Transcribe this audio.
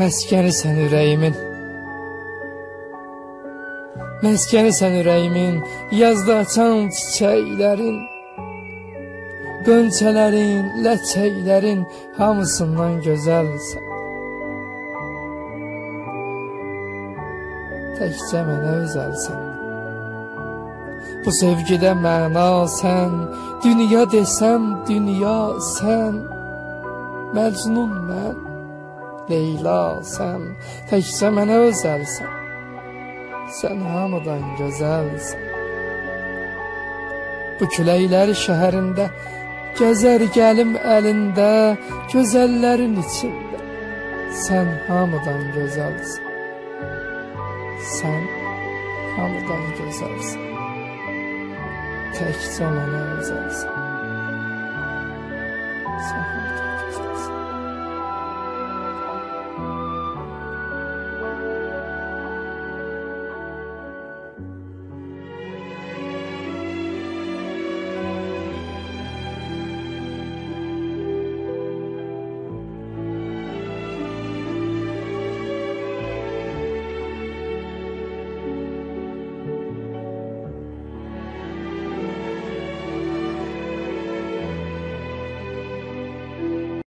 Məskənisən ürəyimin. Məskənisən ürəyimin. Yazda açan çiçəklərin Qönçələrin, ləçəklərin Hamısından gözəlsən Təkcə mənə özəlsən Bu sevgidə məna sən Dünya desəm dünya sən Məcnun mən Leyla sən Təkcə mənə özəlsən Sən hamıdan gözəlsən. Bu küləklər şəhərində Gəzər gəlim əlində Gözəllərin içində. Sən hamıdan gözəlsən. Sən hamıdan gözəlsən. Təkcə mənə özəlsən Sən